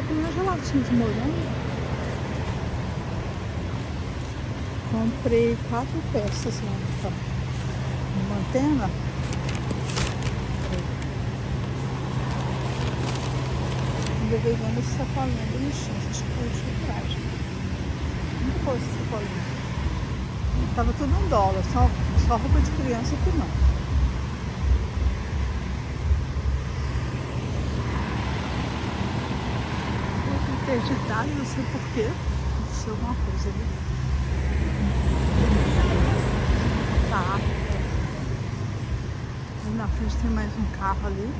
uma gelatina de morango. Comprei quatro peças lá numa antena. Levei vendo esse sacolinho do lixinho, acho que foi de coragem. Não foi esse sacolinho. Tava tudo um dólar, só, só roupa de criança que não. Interditado, não sei porquê. Aconteceu alguma coisa ali. Tá. Ali na frente tem mais um carro ali.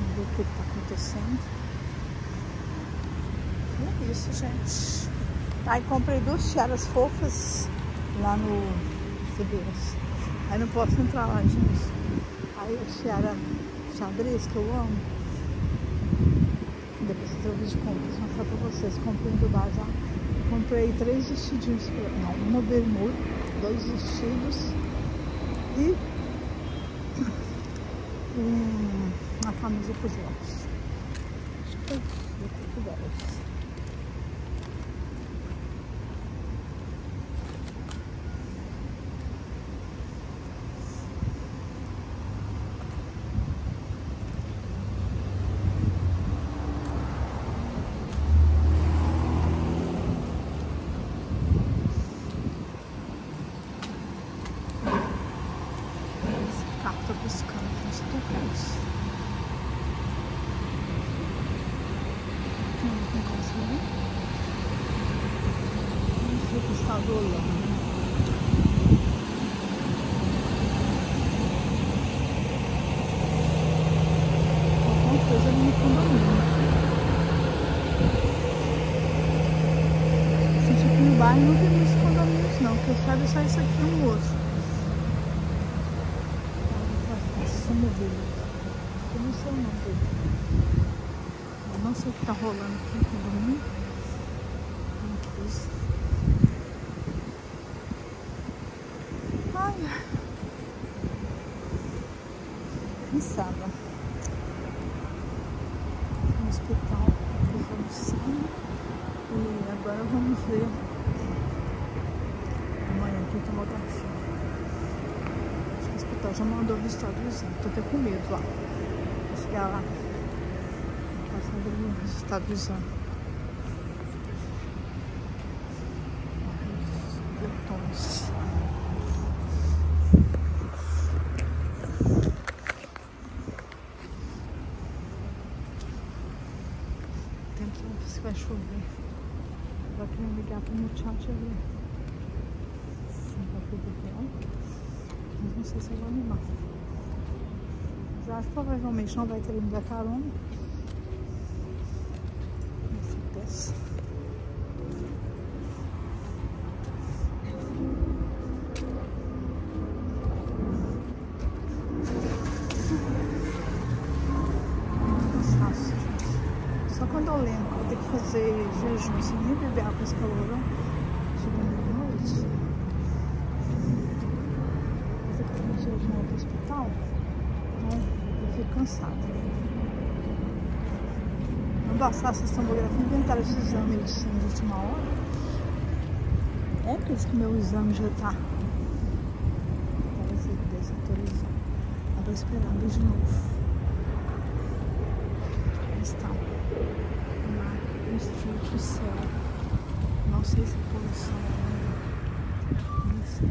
Vamos ver o que está acontecendo. E é isso, gente. Aí comprei duas tiaras fofas lá no Figueiras. Aí não posso entrar lá, gente. Aí a tiara xadrez que eu amo depois fazer o vídeo de compras, mostrar pra vocês. Comprei do Bazar. Comprei três vestidinhos, não, uma bermuda, dois vestidos e uma camisa pros olhos. Acho que foi isso, 8 dólares. Tô buscando uns tocões. Tem um negócio ali. Não sei o que está rolando. No. Gente, aqui no bairro não tem muitos condomínios não, porque eu saiba só isso aqui um outro. Modelo. Eu não sei o nome dele. Eu não sei o que tá rolando aqui no condomínio. Ai, cansada. No hospital, fizemos sim. E agora vamos ver amanhã aqui tomografia hospital já mandou do exame. Tô até com medo lá. Vou chegar lá. Passando o resultado do exame. Botões. Tem que ver se vai chover. Vai querer ligar pro muchacho ali. Sim, vai poder ver. Mas não sei se eu vou animar. Mas acho que provavelmente não vai ter me dar carona. Essa peça. Só quando eu lembro que eu tenho que fazer jejum sem nem beber água escalorão, chega meia-noite. cirurgião do hospital, né, eu fico cansada. Não bastasse essa tomografia, inventaram esse exame de de última hora. É por isso que meu exame já tá. Parece desautorizou. Agora esperando de novo. Está no Street Cell. Não sei se é poluição. Não sei